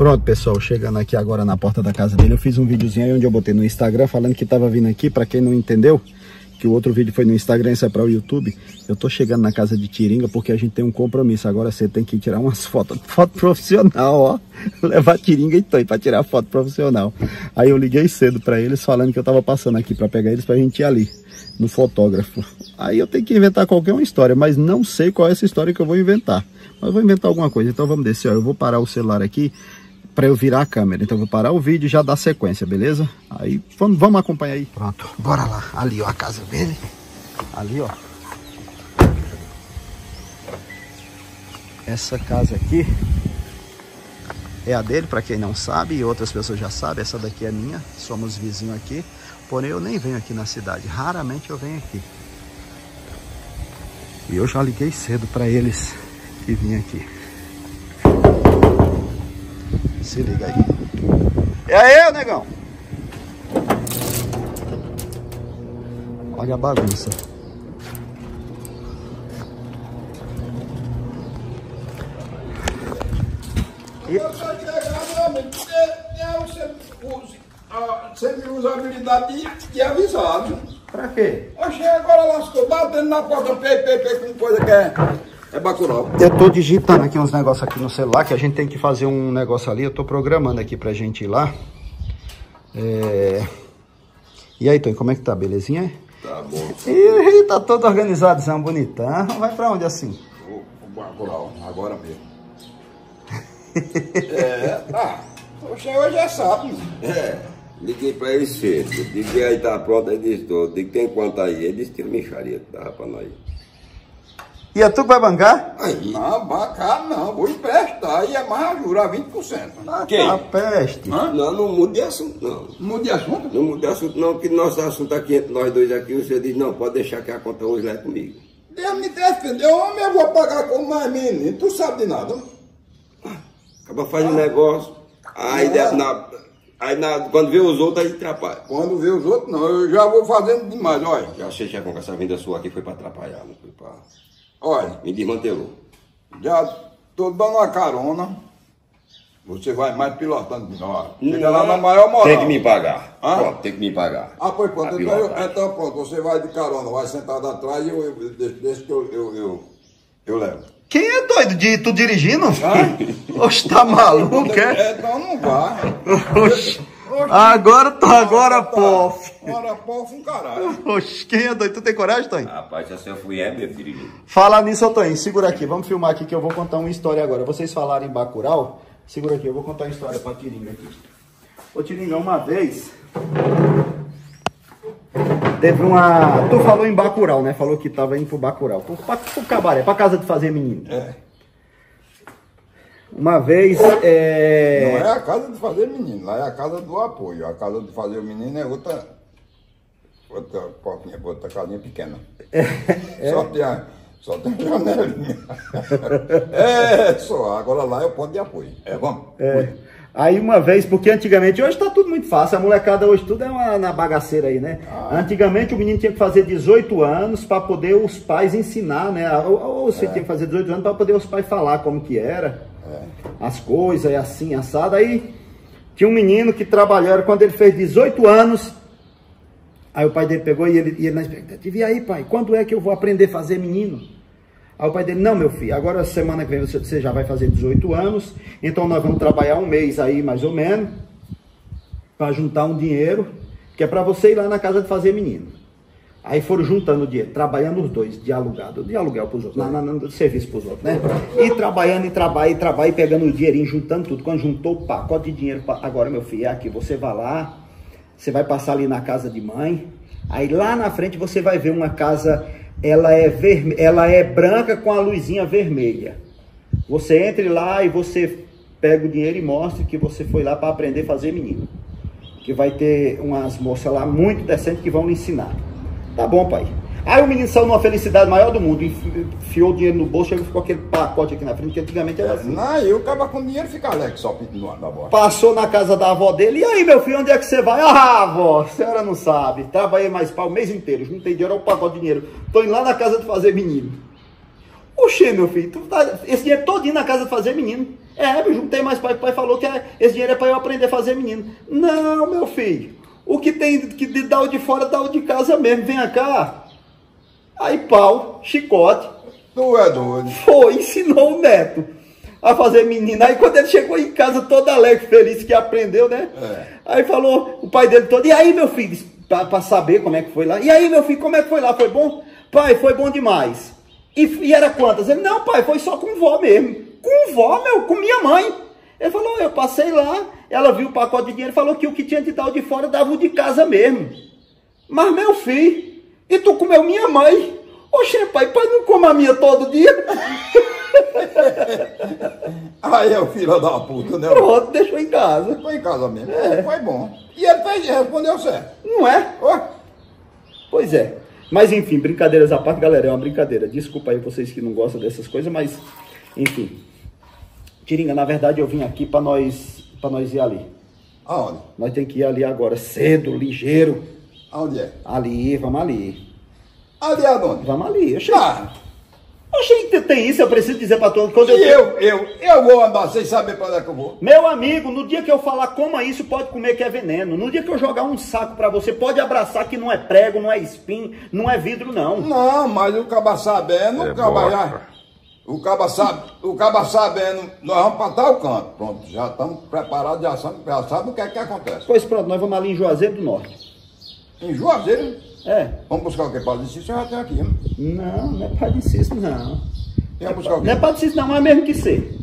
Pronto, pessoal, chegando aqui agora na porta da casa dele, eu fiz um videozinho aí onde eu botei no Instagram falando que tava vindo aqui, para quem não entendeu, que o outro vídeo foi no Instagram, isso é para o YouTube. Eu tô chegando na casa de Tiringa porque a gente tem um compromisso. Agora você tem que tirar umas fotos, foto profissional, ó. Levar Tiringa e Tonho para tirar foto profissional. Aí eu liguei cedo para eles falando que eu tava passando aqui para pegar eles pra gente ir ali no fotógrafo. Aí eu tenho que inventar qualquer uma história, mas não sei qual é essa história que eu vou inventar. Mas eu vou inventar alguma coisa. Então vamos descer, ó. Eu vou parar o celular aqui para eu virar a câmera. Então eu vou parar o vídeo e já dar sequência, beleza? Aí vamos, vamos acompanhar aí. Pronto, bora lá. Ali ó, a casa dele. Ali ó. Essa casa aqui é a dele, para quem não sabe, e outras pessoas já sabem. Essa daqui é minha, somos vizinhos aqui. Porém eu nem venho aqui na cidade, raramente eu venho aqui. E eu já liguei cedo para eles que vim aqui. Se liga aí. É aí, negão. Olha a bagunça. E... Eu sou você me usa a habilidade de, de avisado. Pra quê? Oxe, agora lascou, batendo na porta, pei, pei, pei, com coisa que é... É Bacurau. Eu tô digitando aqui uns negócios aqui no celular, que a gente tem que fazer um negócio ali. Eu tô programando aqui pra gente ir lá. É... E aí, Tony, como é que tá? Belezinha? Tá bom. Ih, tá todo organizado, são bonitão. Vai pra onde assim? Vou pro Bacurau, agora mesmo. é, tá. Oxe, hoje é sábado. É. Liguei pra ele cedo. Que aí tá pronto, ele disse, tô. Digo, tem quanto aí? Ele disse, tira micharia, dava pra nós. E é tu que vai bancar? Não, bancar não, vou emprestar e é mais jurar 20%. Ah, Quem? Tá peste. Hã? Não, não mude de assunto, não. Mude de assunto? Não mude de assunto, não, que nosso assunto aqui entre nós dois aqui, você diz, não, pode deixar que a conta hoje lá é comigo. Deus me defende, homem, eu vou pagar como mais menino, tu sabe de nada. Acaba fazendo ah. negócio, aí, ah. na, aí na, quando vê os outros, aí atrapalha. Quando vê os outros, não, eu já vou fazendo demais, olha. Já achei que essa vinda sua aqui foi pra atrapalhar, não foi pra... Olha. Me desmantelou. Já tô dando uma carona. Você vai mais pilotando de nós. Chega lá na maior moral. Tem que me pagar. Hã? Pronto, tem que me pagar. Ah, pois pronto. Então, eu, então, pronto, você vai de carona, vai sentado atrás e eu, eu, deixa que eu, eu, eu, eu levo. Quem é doido de tu dirigindo? Oxe, tá maluco, é? Então não vai. Oxe. Agora tá, agora pof. Agora pof um caralho. Oxe, quem é doido? Tu tem coragem, Tonho? Rapaz, se eu fui é, meu filho. Fala nisso, Tonho. Segura aqui, vamos filmar aqui que eu vou contar uma história agora. Vocês falaram em Bacurau? Segura aqui, eu vou contar uma história pra Tiringa aqui. Ô Tiringa, uma vez... Teve uma... Tu falou em Bacurau, né? Falou que tava indo pro Bacurau. Pro, pra, pro cabaré, pra casa de fazer menino. É. Uma vez. É... A casa de fazer menino, lá é a casa do apoio. A casa de fazer o menino é outra. Outra portinha, outra casinha pequena. É. Só tem a, só tem janelinha. é, só. Agora lá é o ponto de apoio. É, vamos. É. Aí uma vez, porque antigamente, hoje está tudo muito fácil, a molecada hoje tudo é uma, na bagaceira aí, né? Ah. Antigamente o menino tinha que fazer 18 anos para poder os pais ensinar, né? Ou, ou você é. tinha que fazer 18 anos para poder os pais falar como que era as coisas, é assim, assado. Aí tinha um menino que trabalhava, quando ele fez 18 anos, aí o pai dele pegou e ele, e ele na expectativa, e aí pai, quando é que eu vou aprender a fazer menino? Aí o pai dele, não meu filho, agora semana que vem você, você já vai fazer 18 anos, então nós vamos trabalhar um mês aí mais ou menos, para juntar um dinheiro, que é para você ir lá na casa de fazer menino. Aí foram juntando dinheiro, trabalhando os dois, de alugado, de aluguel para os outros, na, na, no serviço para os outros, né? E trabalhando, e trabalhando, e trabalhando, e pegando o dinheirinho, juntando tudo. Quando juntou o pacote de dinheiro, agora meu filho, é aqui, você vai lá, você vai passar ali na casa de mãe, aí lá na frente você vai ver uma casa, ela é, verme... ela é branca com a luzinha vermelha. Você entre lá e você pega o dinheiro e mostra que você foi lá para aprender a fazer menino. Que vai ter umas moças lá muito decentes que vão lhe ensinar. Tá bom, pai. Aí o menino saiu numa felicidade maior do mundo, enfiou o dinheiro no bolso, e ficou aquele pacote aqui na frente, que antigamente era assim. Não, eu acaba com dinheiro fica alegre só no da bosta. Passou na casa da avó dele, e aí meu filho, onde é que você vai? Ah, avó, a senhora não sabe. Trabalhei mais para o mês inteiro, tem dinheiro, olha o pacote de dinheiro. Tô indo lá na casa de fazer menino. Oxê, meu filho, tá... esse dinheiro todinho na casa de fazer menino. É, eu juntei mais pai. O pai falou que é, esse dinheiro é para eu aprender a fazer menino. Não, meu filho. O que tem que dar o de fora, dá o de casa mesmo. Vem cá. Aí pau, chicote. Tu é doido. Foi, ensinou o neto a fazer menino. Aí quando ele chegou em casa todo alegre, feliz que aprendeu, né? É. Aí falou o pai dele todo, e aí meu filho, para saber como é que foi lá. E aí meu filho, como é que foi lá? Foi bom? Pai, foi bom demais. E, e era quantas? Ele, não pai, foi só com vó mesmo. Com vó, meu, com minha mãe. Ele falou, eu passei lá, ela viu o pacote de dinheiro, falou que o que tinha de tal de fora dava o de casa mesmo. Mas meu filho, e tu comeu minha mãe? Oxe, pai, pai não come a minha todo dia. Aí é o filho da puta, né? Pronto, deixou em casa. Foi em casa mesmo. É. Foi bom. E ele fez, respondeu certo. Não é? Oh. Pois é. Mas enfim, brincadeiras à parte, galera, é uma brincadeira. Desculpa aí vocês que não gostam dessas coisas, mas enfim. Tiringa, na verdade eu vim aqui para nós para nós ir ali. Aonde? Nós tem que ir ali agora, cedo, ligeiro. Aonde é? Ali, vamos ali. Ali aonde? Vamos ali. Eu cheguei. Ah. Achei que tem isso, eu preciso dizer para todos. Quando e eu, eu, eu, eu vou andar sem saber para onde é que eu vou. Meu amigo, no dia que eu falar coma isso, pode comer que é veneno. No dia que eu jogar um saco para você, pode abraçar que não é prego, não é espinho, não é vidro, não. Não, mas o caba sabendo, é o caba já. O caba, sabe, o caba sabendo, nós vamos para tal canto. Pronto, já estamos preparados, já, já sabemos o que é que acontece. Pois pronto, nós vamos ali em Juazeiro do Norte. Em Juazeiro? É. Vamos buscar o que? Padre Cício já tem aqui. Hein? Não, não é Padre Cício, não. Vamos buscar o quê? Não é Padre Cício, não, mas é mesmo que ser.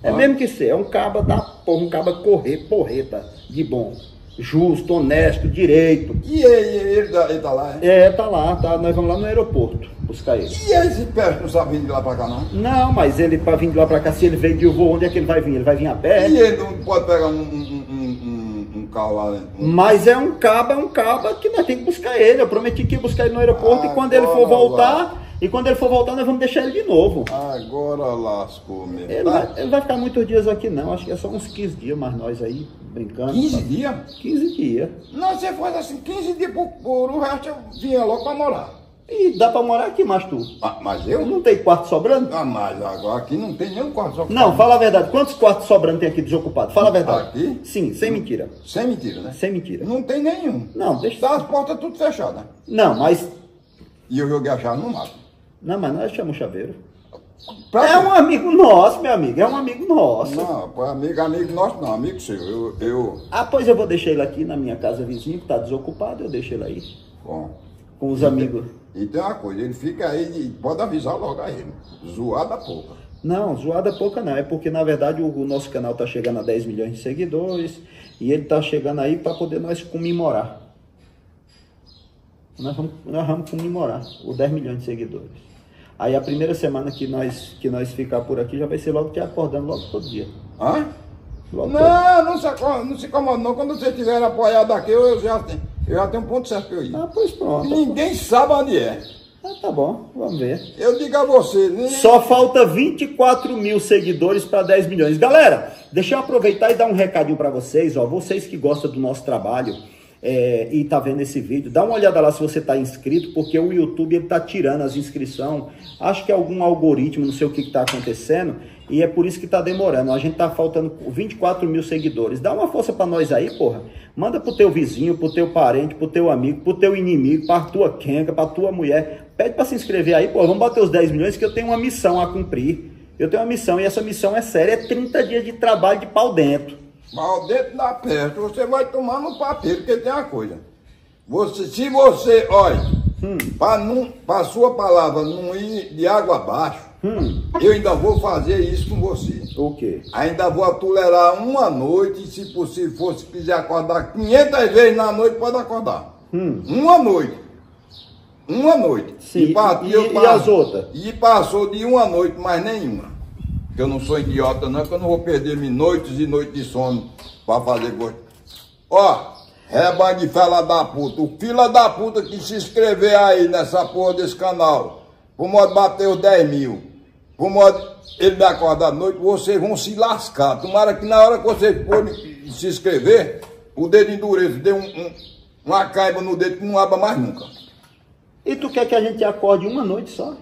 É ah. mesmo que ser. É um caba da porra, um caba correr, porreta de bom. Justo, honesto, direito. E ele, ele, tá, ele tá lá, é? É, tá lá, tá. Nós vamos lá no aeroporto buscar ele. E esse pé não sabe vir de lá pra cá, não? Não, mas ele, pra vir de lá pra cá, se ele veio de voo, onde é que ele vai vir? Ele vai vir a pé? E ele não pode pegar um, um, um, um carro lá dentro? Mas é um caba, é um caba que nós temos que buscar ele. Eu prometi que ia buscar ele no aeroporto ah, e quando ele for voltar. E quando ele for voltar, nós vamos deixar ele de novo. Agora lascou mesmo. Ele, tá? vai, ele vai ficar muitos dias aqui não, acho que é só uns 15 dias, mas nós aí brincando. 15 dias? 15 dias. Não, você faz assim, 15 dias por, por o resto eu vinha logo pra morar. E dá pra morar aqui, mas tu? Ah, mas eu? Não tem quarto sobrando? Ah, mas agora aqui não tem nenhum quarto sobrando. Não, fala a verdade. Quantos quartos sobrando tem aqui desocupado? Fala a verdade. Aqui? Sim, sem mentira. Sem mentira, né? Sem mentira. Não tem nenhum. Não, deixa. Tá as portas tudo fechadas. Não, mas. E eu joguei a chave no mato. Não, mas nós chamamos chaveiro. Pra é um amigo nosso, meu amigo. É um amigo nosso. Não, pô, amigo, amigo nosso não, amigo seu. Eu, eu... Ah, pois eu vou deixar ele aqui na minha casa vizinha, que tá desocupado, eu deixo ele aí. Bom. Com os e amigos. Tem, e tem uma coisa, ele fica aí, pode avisar logo a ele. Zoada pouca. Não, zoada pouca não. É porque, na verdade, o, o nosso canal tá chegando a 10 milhões de seguidores. E ele tá chegando aí para poder nós comemorar. Nós vamos, nós vamos comemorar os 10 milhões de seguidores. Aí a primeira semana que nós, que nós ficar por aqui já vai ser logo te acordando logo todo dia. Hã? Logo não, não se, não se incomoda não. Quando você estiver apoiado aqui, eu já, tenho, eu já tenho um ponto certo para eu ir. Ah, pois pronto. Ninguém sabe onde é. Ah, tá bom, vamos ver. Eu digo a você. Ninguém... Só falta 24 mil seguidores para 10 milhões. Galera, deixa eu aproveitar e dar um recadinho para vocês, ó. Vocês que gostam do nosso trabalho é, e tá vendo esse vídeo, dá uma olhada lá se você está inscrito, porque o YouTube ele tá tirando as inscrições. Acho que é algum algoritmo, não sei o que está acontecendo, e é por isso que está demorando. A gente tá faltando 24 mil seguidores. Dá uma força para nós aí, porra. Manda pro teu vizinho, pro teu parente, pro teu amigo, pro teu inimigo, pra tua quenga, pra tua mulher. Pede para se inscrever aí, porra. Vamos bater os 10 milhões que eu tenho uma missão a cumprir. Eu tenho uma missão e essa missão é séria. É 30 dias de trabalho de pau dentro. Mal dentro da peste, você vai tomar no papel, porque tem uma coisa. Você, se você, olha, hum. para sua palavra não ir de água abaixo, hum. eu ainda vou fazer isso com você. O quê? Ainda vou atolerar uma noite, se possível for, se quiser acordar 500 vezes na noite, pode acordar. Hum. Uma noite. Uma noite. Sim. E, e, e, e as outras? E passou de uma noite, mais nenhuma que eu não sou idiota não, que eu não vou perder -me noites e noites de sono para fazer gosto. Ó, rebanho de fela da puta, o fila da puta que se inscrever aí nessa porra desse canal, por modo bater os 10 mil, por modo ele me acordar à noite, vocês vão se lascar. Tomara que na hora que vocês forem se inscrever, o dedo endureça, dê um, um, uma caiba no dedo que não abra mais nunca. E tu quer que a gente acorde uma noite só?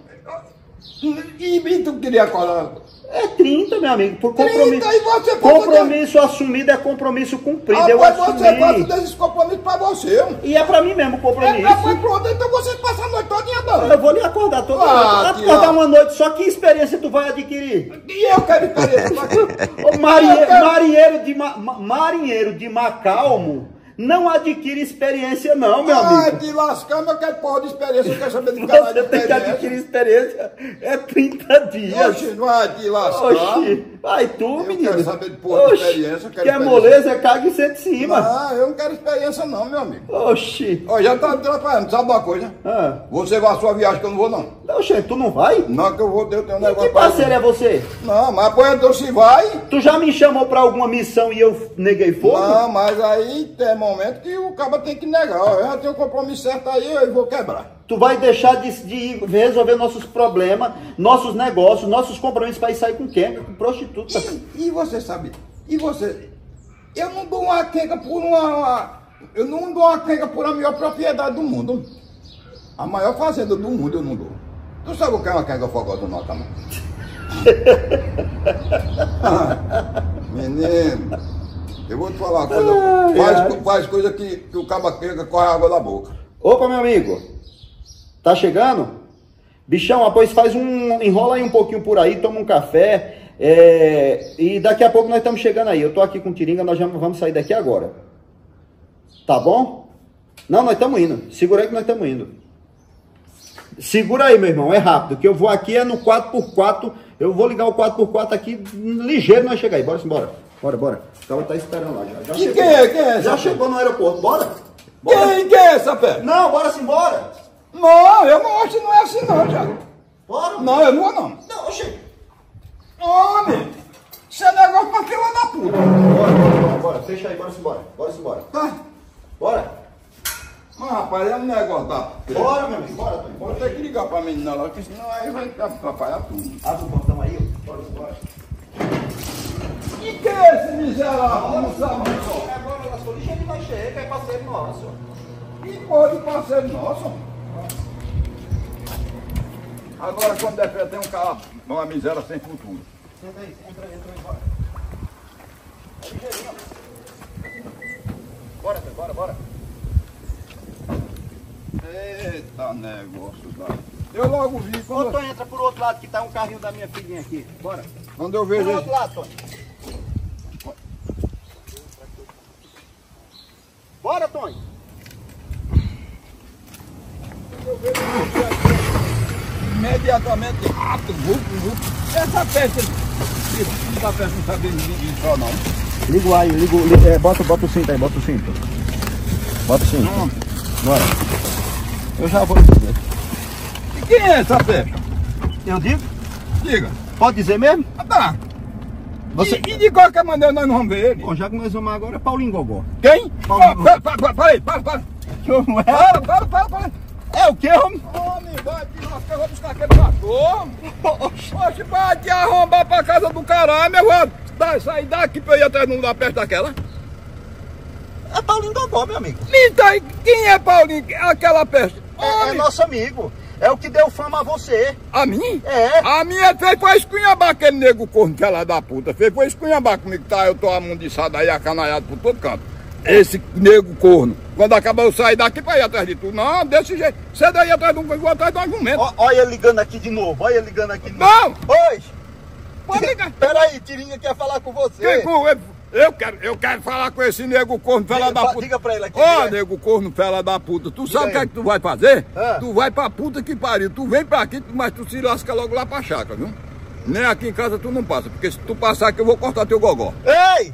E, e tu queria acordar É 30, meu amigo. Por compromisso. 30 e você pode compromisso assumido é compromisso cumprido. eu Rapaz, você assumi. passa desses compromissos pra você. E é pra mim mesmo o É, compromisso. rapaz, pronto, então você passa a noite toda andando. Eu vou lhe acordar toda Ah, noite. Acordar uma noite só. Que experiência tu vai adquirir? E eu quero experiência aqui. Ô, marinhe- Eu quero- marinheiro, de Ma- marinheiro de Macalmo não adquire experiência não, meu Ai, amigo. te lascando, eu quero porra de experiência, eu quero saber de caralho Você de tem que experiência. adquirir experiência. É 30 dias. Oxe, vai te lascar. Oxi, vai tu, Eu menino. quero saber de porra de Oxi, experiência, eu quero Quer experiência. moleza, caga e senta em cima. Não, eu não quero experiência não, meu amigo. Oxi. Ó, já tá atrapalhando, sabe uma coisa? Ah. Você vai a sua viagem que eu não vou não. Oxi, tu não vai? Não que eu vou eu tenho um Que negócio pra parceiro é você? Não, mas apoiador se vai. Tu já me chamou pra alguma missão e eu neguei fogo? Não, mas aí tem momento que o cara tem que negar. Ó, eu já tenho um compromisso certo aí, eu vou quebrar. Tu vai deixar de, de resolver nossos problemas, nossos negócios, nossos compromissos pra ir sair com quem? Com prostituta. E, e você sabe? E você? Eu não dou uma quenga por uma, uma- Eu não dou uma quenga por a maior propriedade do mundo. A maior fazenda do mundo eu não dou. Tu sabe o que é uma quenga fogosa no Altamar? Menino, eu vou te falar uma coisa. Faz, faz coisa que, que o caba quenga corre água da boca. Opa, meu amigo. Tá chegando? Bichão, após faz um. Enrola aí um pouquinho por aí, toma um café. é, e daqui a pouco nós estamos chegando aí. Eu tô aqui com o Tiringa, nós já vamos sair daqui agora. Tá bom? Não, nós estamos indo. Segura aí que nós estamos indo. Segura aí, meu irmão, é rápido, que eu vou aqui é no 4x4. Eu vou ligar o 4x4 aqui ligeiro, nós chegamos aí. Bora embora. Bora, bora. O cara tá esperando lá. Já, já chegou. quem é? Quem é Já chegou no aeroporto. Bora? Bora. Quem, quem é essa pé? Não, bora embora. Não, eu não acho que não é assim não, Thiago. Bora. Não, eu não vou não. Não, oxê. Homem, isso é negócio pra fila da puta. Bora, bora, bora, bora. Fecha aí, bora embora. Bora embora. Tá? Bora. Mas rapaz, é um negócio da Bora, meu amigo. Bora, Tony. Bora. ter que ligar pra menina lá, porque senão aí vai atrapalhar tudo. Abre o portão aí. Bora, bora. E que é esse miserável? Não sabe. Agora, na sua lixa ele vai chegar, é parceiro nosso. Que porra de parceiro nosso? Agora quando der fé tem um cara, uma miséria sem futuro. Senta aí, entra aí, entra aí, bora. É ligeirinho, ó. Bora, bora, bora. Eita negócio da. Eu logo vi Ô, quando, Tony, entra por outro lado que tá um carrinho da minha filhinha aqui. Bora. quando eu Por vejo outro lado, Tony. Tony. imediatamente rato, vulco, vulco. Essa peste, essa peste não sabe ninguém só não. Liga o aí, liga, o- liga, é, bota, bota o cinto aí, bota o cinto. Bota o cinto. Bora. Eu já vou dizer. E quem é essa peste? Eu digo? Diga. Pode dizer mesmo? Ah, tá. Você- E, e de qualquer maneira nós não vamos ver ele. Bom, já que nós vamos agora é Paulinho Gogó. Quem? Paulo. Para, para, para, para aí, para, para. Como é? Para, para, para, para. É o quê, homem? Homem, vai te lascar, eu vou buscar aquele cachorro. Oxe, vai te arrombar pra casa do caralho, eu vou dar- sair daqui pra eu ir atrás de um da perto daquela. É Paulinho Gogó, meu amigo. Então, quem é Paulinho? Aquela peste? É, é nosso amigo. É o que deu fama a você. a mim? É. A minha fez pra escunhabar aquele nego corno que ela da puta. Fez pra escunhabar comigo, tá? Eu tô amundiçado aí, acanaiado por todo canto. Esse nego corno. Quando acaba eu sair daqui pra ir atrás de tu. Não, desse jeito. Você daí atrás de um, vou atrás de um argumento. Ó, Olha ele ligando aqui de novo. Olha ligando aqui de novo. Não! Oi! Pode ligar. Peraí, Tirinha quer falar com você. Quem com- eu, quero, eu quero falar com esse nego corno, fela Diga da puta. diga pra ele aqui, Ó, diga. nego corno, fela da puta. Tu sabe o que é que tu vai fazer? Ah. Tu vai pra puta que pariu. Tu vem pra aqui, mas tu se lasca logo lá pra chácara, viu? Nem aqui em casa tu não passa, porque se tu passar aqui eu vou cortar teu gogó. Ei!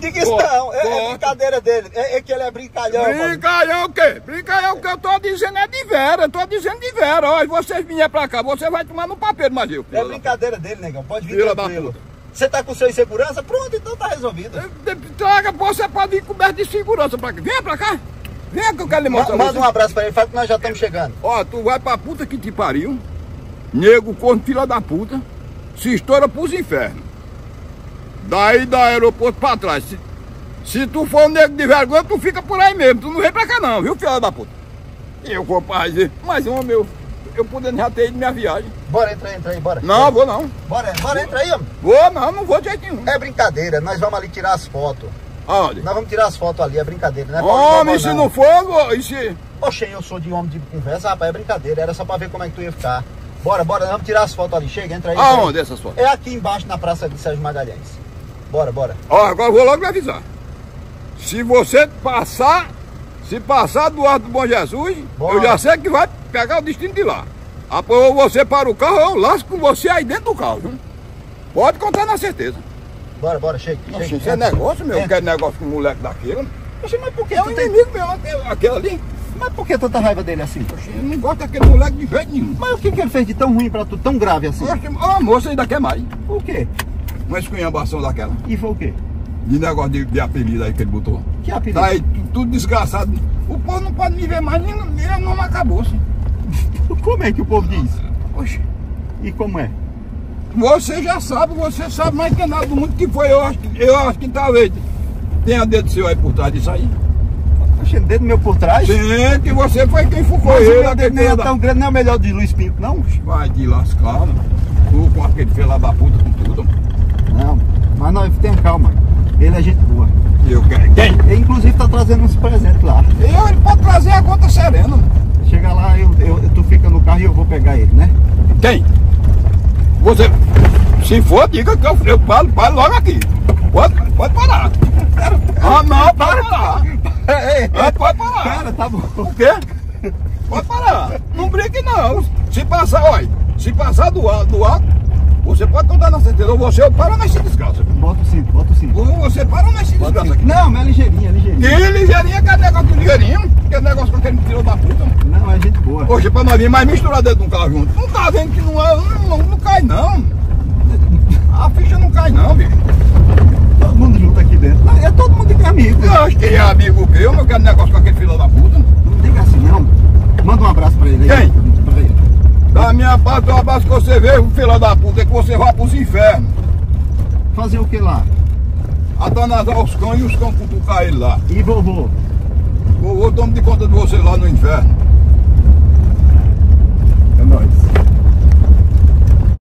Diga isso não. É, é brincadeira dele. É, é que ele é brincalhão. Brincalhão o quê? Brincalhão o que eu tô dizendo é de vera, eu tô dizendo de vera. Ó, e vocês vierem pra cá, você vai tomar no papel, eu. É brincadeira dele, negão. Pode vir Filha da tranquilo. Você tá com seu insegurança? Pronto, então tá resolvido. Traga, você pode vir coberto de segurança pra cá. Vem pra cá. Vem que eu quero lhe mostrar. Manda você. um abraço pra ele. Fala que nós já estamos chegando. Ó, tu vai pra puta que te pariu, nego corno fila da puta, se estoura pros infernos. Daí do aeroporto pra trás. Se, se tu for um nego de vergonha, tu fica por aí mesmo. Tu não vem pra cá não, viu, fila da puta? Eu vou pra dizer, mas homem, eu, podendo já ter ido minha viagem. Bora, entra aí, entra aí, bora. Não, vou não. Bora, bora, entra aí, homem. Vou não, não vou de jeito nenhum. É brincadeira, nós vamos ali tirar as fotos. Aonde? Nós vamos tirar as fotos ali, é brincadeira, né? Homem, se não for, e se... Oxe, eu sou de homem de conversa, rapaz, é brincadeira, era só pra ver como é que tu ia ficar. Bora, bora, vamos tirar as fotos ali, chega, entra aí. Aonde essas fotos? É aqui embaixo na Praça de Sérgio Magalhães. Bora, bora. Ó, agora eu vou logo lhe avisar. Se você passar, se passar do Alto do Bom Jesus, Bora. eu já sei que vai pegar o destino de lá. Apoiou você para o carro, eu lasco com você aí dentro do carro, viu? Pode contar na certeza. Bora, bora, chega. Oxe, chega. isso é negócio, meu. Entra. Quer negócio com um moleque daquele? Oxe, mas por que É um tu tem... inimigo meu, aquele- ali. Mas por que tanta raiva dele assim? Oxe, eu não gosto daquele moleque de jeito nenhum. Mas o que, que ele fez de tão ruim pra tu, tão grave assim? Oxe, a moça ainda quer mais. O quê? Uma esculhambação daquela. E foi o quê? De negócio de, de apelido aí que ele botou. Que apelido? Tá aí, tudo desgraçado. O povo não pode me ver mais, nem, nem não acabou, assim. Como é que o povo diz? Oxe. E como é? Você já sabe, você sabe mais que nada do mundo que foi. Eu acho que, eu acho que talvez tenha dedo seu aí por trás disso aí. Oxe, dedo meu por trás? Sim, que você foi quem focou Mas ele. meu dedo nem é tão grande, não é o melhor de Luiz Pinto, não? Vai te lascar, mano. Tu com aquele filho lá da puta com tudo. Não, mas nós tenha calma. Ele é gente boa. Eu quero. Quem? Ele inclusive tá trazendo uns presentes lá. Eu, ele pode trazer a conta serena. Chega lá, eu, eu- tu fica no carro e eu vou pegar ele, né? Quem? Você. Se for, diga que eu, eu falo, falo logo aqui. Pode, pode parar. Ah, não, para parar. Ah, pode parar. Cara, tá bom. O quê? Pode parar. Não brinque não. Se passar, olha, se passar do do alto, você pode contar na certeza. Ou você para mas se desgraça. Bota o cinto, bota o cinto. Ou você para mas se Bota o desgraça cinto. aqui. Não, mas é ligeirinha, ligeirinha. Que ligeirinha, que é negócio de ligeirinho? Que é negócio com aquele tirou da puta. Não, é gente boa. Hoje pra nós vir mais misturar dentro de um carro junto. Não tá vendo que não é. Não, não cai não. A ficha não cai não, bicho. Todo mundo junto aqui dentro. Não, É todo mundo que é amigo. Eu acho que é amigo meu, eu quero negócio com aquele filho da puta. Não diga assim, não. Manda um abraço pra ele aí. Quem? Da minha parte, o abraço que você vê, filho da puta, é que você vá pros infernos. Fazer o que lá? Atanasar os cães e os cães cutucar ele lá. E vovô? Eu tomo de conta de você lá no inferno. É nóis.